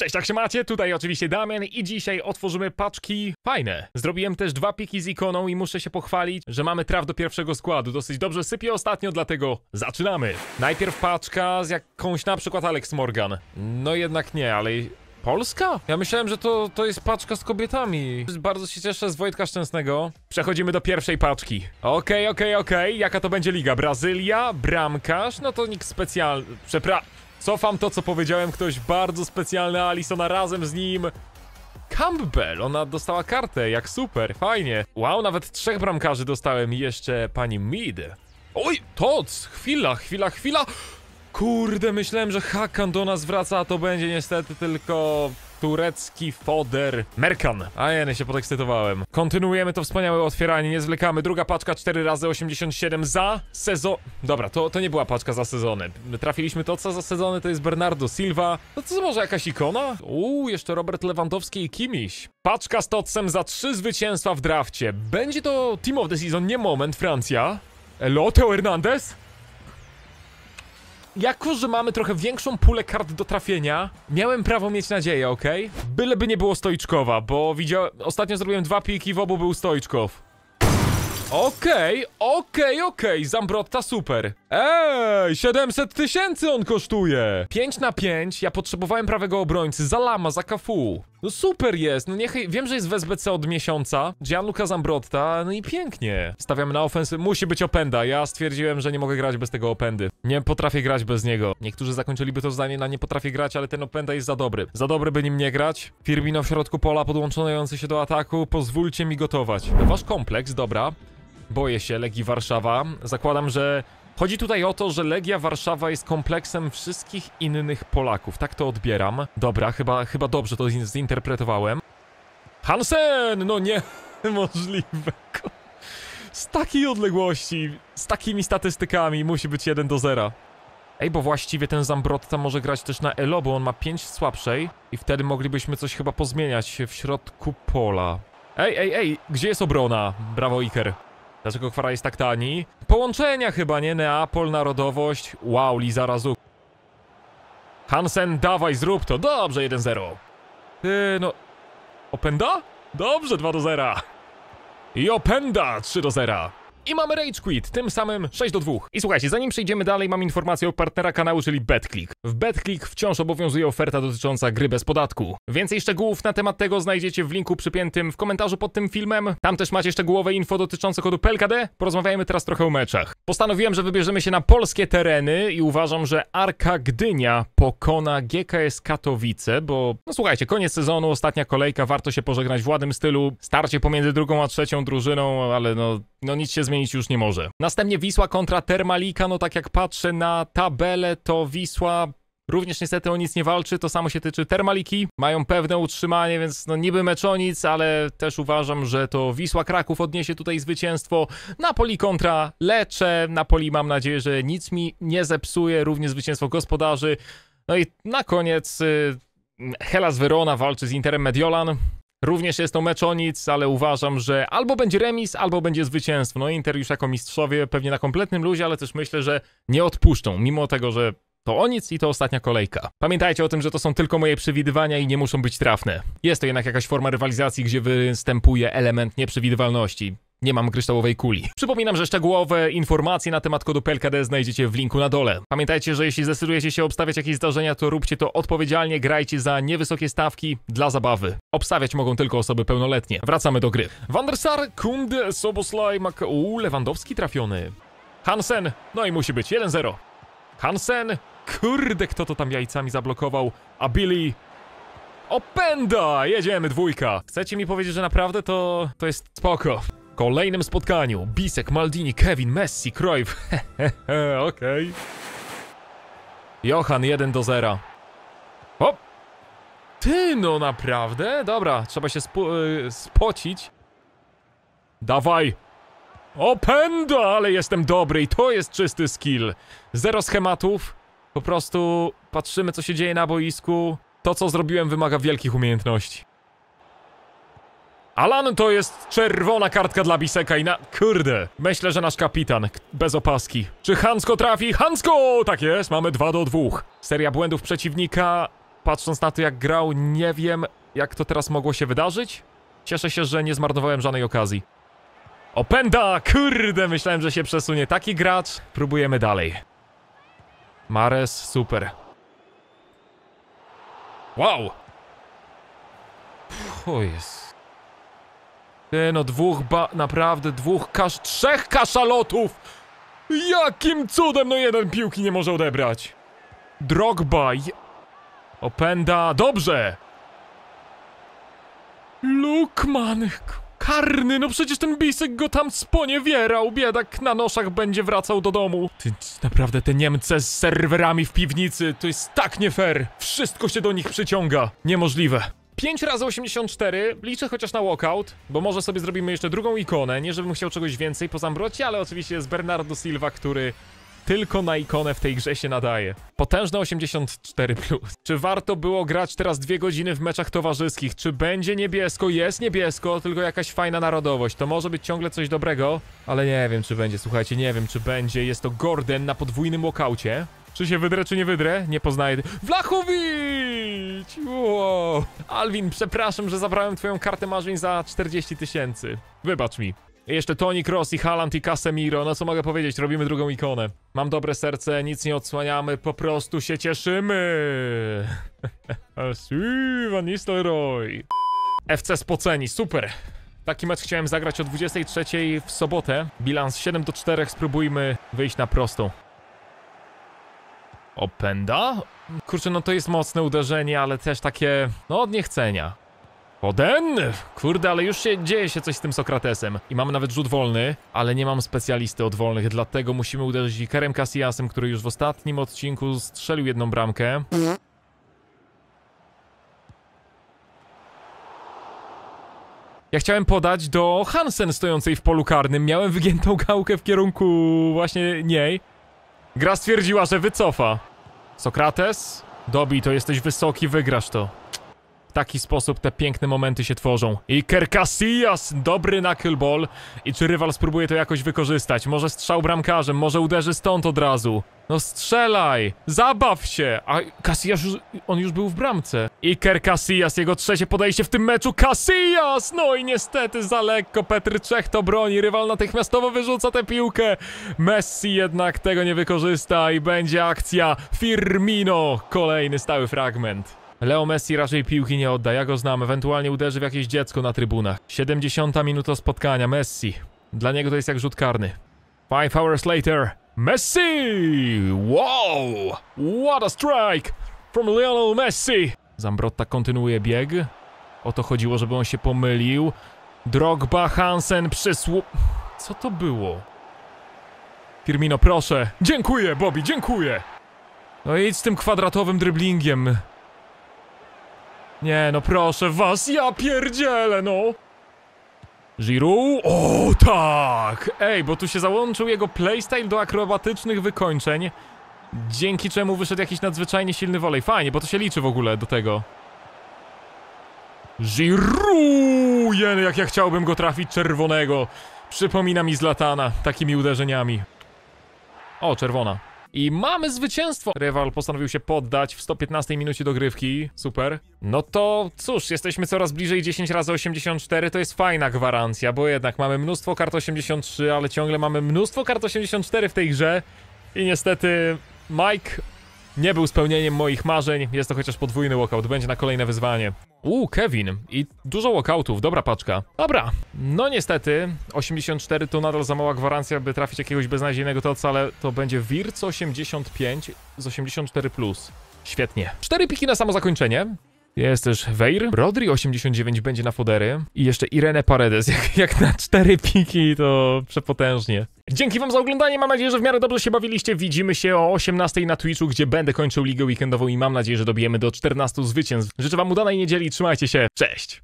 Cześć, jak się macie? Tutaj oczywiście Damian i dzisiaj otworzymy paczki fajne. Zrobiłem też dwa piki z ikoną i muszę się pochwalić, że mamy traf do pierwszego składu. Dosyć dobrze sypie ostatnio, dlatego zaczynamy. Najpierw paczka z jakąś na przykład Alex Morgan. No jednak nie, ale... Polska? Ja myślałem, że to, to jest paczka z kobietami. Bardzo się cieszę z Wojtka Szczęsnego. Przechodzimy do pierwszej paczki. Okej, okej, okej. Jaka to będzie liga? Brazylia, bramkarz? No to nikt specjalny. Przepra... Cofam to, co powiedziałem. Ktoś bardzo specjalny, Alisona razem z nim. Campbell, ona dostała kartę, jak super, fajnie. Wow, nawet trzech bramkarzy dostałem i jeszcze pani Mid. Oj, Tots, chwila, chwila, chwila. Kurde, myślałem, że Hakan do nas wraca, a to będzie niestety tylko turecki foder Merkan. A ja się podekscytowałem. Kontynuujemy to wspaniałe otwieranie, nie zwlekamy. Druga paczka 4 razy 87 za sezon. Dobra, to, to nie była paczka za sezony. Trafiliśmy to, co za sezony, to jest Bernardo Silva. No to może jakaś ikona? Uuu, jeszcze Robert Lewandowski i Kimiś. Paczka z Totsem za trzy zwycięstwa w drafcie. Będzie to Team of the Season, nie moment, Francja. Teo Hernandez? Jako, że mamy trochę większą pulę kart do trafienia, miałem prawo mieć nadzieję, ok? Byleby nie było Stoiczkowa, bo widziałem... Ostatnio zrobiłem dwa piki, w obu był Stoiczkow. Okej, okej, okej, Zambrotta super. Ej, 700 tysięcy on kosztuje. 5 na 5, ja potrzebowałem prawego obrońcy, za Lama, za Cafu. No super jest, no niech, wiem, że jest w SBC od miesiąca, Gianluca Zambrotta, no i pięknie. Stawiamy na ofensywę, musi być openda, ja stwierdziłem, że nie mogę grać bez tego opendy. Nie potrafię grać bez niego. Niektórzy zakończyliby to zdanie na nie potrafię grać, ale ten openda jest za dobry. Za dobry, by nim nie grać. Firmino w środku pola podłączający się do ataku, pozwólcie mi gotować. Wasz kompleks, dobra. Boję się Legii Warszawa. Zakładam, że chodzi tutaj o to, że Legia Warszawa jest kompleksem wszystkich innych Polaków. Tak to odbieram. Dobra, chyba, chyba dobrze to zin- zinterpretowałem. Hansen! No nie, możliwe. Z takiej odległości, z takimi statystykami musi być 1 do 0. Ej, bo właściwie ten Zambrotta może grać też na Elo, bo on ma 5 słabszej i wtedy moglibyśmy coś chyba pozmieniać w środku pola. Ej, ej, ej, gdzie jest obrona? Brawo, Iker. Dlaczego kwara jest tak tani? Połączenia chyba, nie? Neapol, narodowość. Wow, Liza Razu. Hansen, dawaj, zrób to. Dobrze, 1-0. Ty, no... Openda? Dobrze, 2 do 0. I Openda, 3 do 0. I mamy Rage Quit, tym samym 6 do 2. I słuchajcie, zanim przejdziemy dalej, mam informację od partnera kanału, czyli BetClick. W BetClick wciąż obowiązuje oferta dotycząca gry bez podatku. Więcej szczegółów na temat tego znajdziecie w linku przypiętym w komentarzu pod tym filmem. Tam też macie szczegółowe info dotyczące kodu PLKD. Porozmawiajmy teraz trochę o meczach. Postanowiłem, że wybierzemy się na polskie tereny i uważam, że Arka Gdynia pokona GKS Katowice, bo no słuchajcie, koniec sezonu, ostatnia kolejka, warto się pożegnać w ładnym stylu. Starcie pomiędzy drugą a trzecią drużyną, ale no, no nic się zmienić już nie może. Następnie Wisła kontra Termalika, no tak jak patrzę na tabelę, to Wisła również niestety o nic nie walczy, to samo się tyczy Termaliki. Mają pewne utrzymanie, więc no niby mecz o nic, ale też uważam, że to Wisła Kraków odniesie tutaj zwycięstwo. Napoli kontra Lecze. Napoli mam nadzieję, że nic mi nie zepsuje, również zwycięstwo gospodarzy. No i na koniec y, Hellas Verona walczy z Interem Mediolan. Również jest to mecz o nic, ale uważam, że albo będzie remis, albo będzie zwycięstwo. No Inter już jako mistrzowie pewnie na kompletnym luzie, ale też myślę, że nie odpuszczą, mimo tego, że to o nic i to ostatnia kolejka. Pamiętajcie o tym, że to są tylko moje przewidywania i nie muszą być trafne. Jest to jednak jakaś forma rywalizacji, gdzie występuje element nieprzewidywalności. Nie mam kryształowej kuli. Przypominam, że szczegółowe informacje na temat kodu PLKD znajdziecie w linku na dole. Pamiętajcie, że jeśli zdecydujecie się obstawiać jakieś zdarzenia, to róbcie to odpowiedzialnie, grajcie za niewysokie stawki dla zabawy. Obstawiać mogą tylko osoby pełnoletnie. Wracamy do gry. Van der Kunde, Soboslaj, Maka... Uuu, Lewandowski trafiony. Hansen, no i musi być 1-0. Hansen, kurde, kto to tam jajcami zablokował? A Billy... Openda! Jedziemy, dwójka. Chcecie mi powiedzieć, że naprawdę to, to jest spoko. Kolejnym spotkaniu Bisek, Maldini, Kevin, Messi, Cruyff. Okej. Johan 1 do 0. Hop! Ty no naprawdę? Dobra, trzeba się y, spocić. Dawaj! Openda, ale jestem dobry i to jest czysty skill. Zero schematów. Po prostu patrzymy, co się dzieje na boisku. To, co zrobiłem, wymaga wielkich umiejętności. Alan to jest czerwona kartka dla Biseka i na... Kurde. Myślę, że nasz kapitan, bez opaski. Czy Hansko trafi? Hansko! Tak jest, mamy 2 do 2. Seria błędów przeciwnika patrząc na to jak grał, nie wiem jak to teraz mogło się wydarzyć. Cieszę się, że nie zmarnowałem żadnej okazji. Openda! Kurde, myślałem, że się przesunie. Taki gracz. Próbujemy dalej. Mares, super. Wow! O jest. Ty no, dwóch ba... Naprawdę, dwóch kasz... Trzech kaszalotów! Jakim cudem no jeden piłki nie może odebrać? Drogba... je- Openda... Dobrze! Lukman... Karny, no przecież ten bisek go tam sponiewierał. Biedak na noszach będzie wracał do domu. Ty, naprawdę te Niemcy z serwerami w piwnicy, to jest tak nie fair. Wszystko się do nich przyciąga. Niemożliwe. 5 razy 84, liczę chociaż na walkout, bo może sobie zrobimy jeszcze drugą ikonę, nie żebym chciał czegoś więcej po Zambrocie, ale oczywiście jest Bernardo Silva, który tylko na ikonę w tej grze się nadaje. Potężne 84+. Plus. Czy warto było grać teraz dwie godziny w meczach towarzyskich? Czy będzie niebiesko? Jest niebiesko, tylko jakaś fajna narodowość. To może być ciągle coś dobrego, ale nie wiem czy będzie, słuchajcie, nie wiem czy będzie. Jest to Gordon na podwójnym walkaucie. Czy się wydrę, czy nie wydrę? Nie poznaję. Wlachowicz! Wow. Alvin, przepraszam, że zabrałem twoją kartę marzeń za 40 tysięcy. Wybacz mi. I jeszcze Toni Kroos i Haaland i Casemiro, no co mogę powiedzieć, robimy drugą ikonę. Mam dobre serce, nic nie odsłaniamy, po prostu się cieszymy. Van Nistelrooy. FC Spoceni, super. Taki mecz chciałem zagrać o 23 w sobotę. Bilans 7 do 4, spróbujmy wyjść na prostą. Openda? Kurczę, no to jest mocne uderzenie, ale też takie, no od niechcenia. Oden? Kurde, ale już się dzieje się coś z tym Sokratesem. I mamy nawet rzut wolny, ale nie mam specjalisty od wolnych, dlatego musimy uderzyć Ikerem Casillasem, który już w ostatnim odcinku strzelił jedną bramkę. Ja chciałem podać do Hansen stojącej w polu karnym. Miałem wygiętą gałkę w kierunku właśnie niej. Gra stwierdziła, że wycofa. Sokrates? Dobij, to jesteś wysoki, wygrasz to. W taki sposób te piękne momenty się tworzą. Iker Casillas, dobry knuckleball. I czy rywal spróbuje to jakoś wykorzystać? Może strzał bramkarzem, może uderzy stąd od razu. No strzelaj! Zabaw się! A Casillas, już, on już był w bramce. Iker Casillas, jego trzecie podejście w tym meczu. Casillas! No i niestety za lekko. Petr Czech to broni. Rywal natychmiastowo wyrzuca tę piłkę. Messi jednak tego nie wykorzysta i będzie akcja Firmino. Kolejny stały fragment. Leo Messi raczej piłki nie odda, ja go znam, ewentualnie uderzy w jakieś dziecko na trybunach. 70 minuta spotkania, Messi. Dla niego to jest jak rzut karny. Five hours later, Messi! Wow! What a strike! From Lionel Messi! Zambrotta kontynuuje bieg. O to chodziło, żeby on się pomylił. Drogba Hansen przysłu... Co to było? Firmino, proszę. Dziękuję, Bobby, dziękuję! No idź z tym kwadratowym dryblingiem. Nie, no proszę was, ja pierdzielę, no! Giroud? O, tak! Ej, bo tu się załączył jego playstyle do akrobatycznych wykończeń, dzięki czemu wyszedł jakiś nadzwyczajnie silny wolej. Fajnie, bo to się liczy w ogóle do tego. Giroud! Jeny, jak ja chciałbym go trafić czerwonego. Przypomina mi Zlatana takimi uderzeniami. O, czerwona. I mamy zwycięstwo! Rywal postanowił się poddać w 115 minucie dogrywki. Super. No to cóż, jesteśmy coraz bliżej 10 razy 84 to jest fajna gwarancja, bo jednak mamy mnóstwo kart 83, ale ciągle mamy mnóstwo kart 84 w tej grze. I niestety Mike nie był spełnieniem moich marzeń. Jest to chociaż podwójny walkout, będzie na kolejne wyzwanie. Uuu, Kevin. I dużo walkoutów, dobra paczka. Dobra, no niestety 84 to nadal za mała gwarancja, by trafić jakiegoś beznadziejnego toca, ale to będzie Wirc 85 z 84+. Plus. Świetnie. Cztery piki na samo zakończenie. Jest też Weir, Rodri 89 będzie na fodery i jeszcze Irene Paredes. Jak, jak na cztery piki to przepotężnie. Dzięki wam za oglądanie, mam nadzieję, że w miarę dobrze się bawiliście. Widzimy się o 18 na Twitchu, gdzie będę kończył ligę weekendową i mam nadzieję, że dobijemy do 14 zwycięstw. Życzę wam udanej niedzieli, trzymajcie się, cześć!